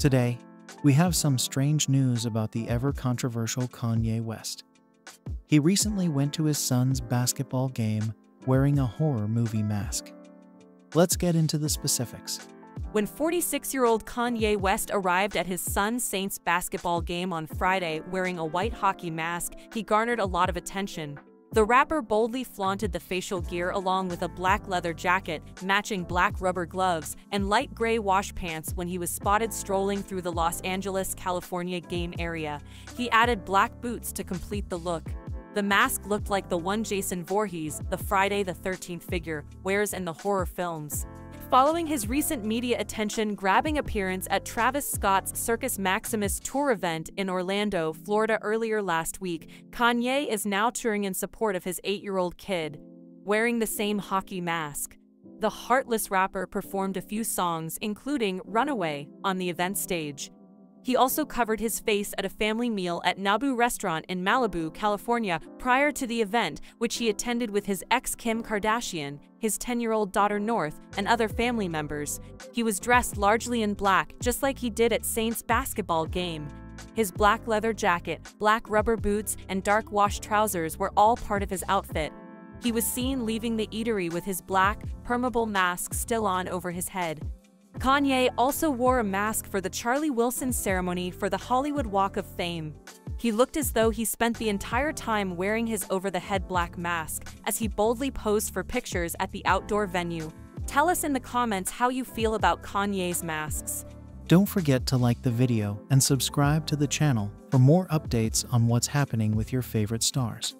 Today, we have some strange news about the ever controversial Kanye West. He recently went to his son's basketball game wearing a horror movie mask. Let's get into the specifics. When 46 year old Kanye West arrived at his son's Saint's basketball game on Friday wearing a white hockey mask, he garnered a lot of attention. The rapper boldly flaunted the facial gear along with a black leather jacket, matching black rubber gloves, and light gray wash pants when he was spotted strolling through the Los Angeles, California game area. He added black boots to complete the look. The mask looked like the one Jason Voorhees, the Friday the 13th figure, wears in the horror films. Following his recent media attention-grabbing appearance at Travis Scott's Circus Maximus tour event in Orlando, Florida earlier last week, Kanye is now touring in support of his eight-year-old kid, wearing the same hockey mask. The heartless rapper performed a few songs, including Runaway, on the event stage. He also covered his face at a family meal at Nobu Restaurant in Malibu, California, prior to the event, which he attended with his ex Kim Kardashian, his 10 year old daughter North, and other family members. He was dressed largely in black, just like he did at Saint's basketball game. His black leather jacket, black rubber boots, and dark wash trousers were all part of his outfit. He was seen leaving the eatery with his black, permeable mask still on over his head. Kanye also wore a mask for the Charlie Wilson ceremony for the Hollywood Walk of Fame. He looked as though he spent the entire time wearing his over-the-head black mask as he boldly posed for pictures at the outdoor venue. Tell us in the comments how you feel about Kanye's masks. Don't forget to like the video and subscribe to the channel for more updates on what's happening with your favorite stars.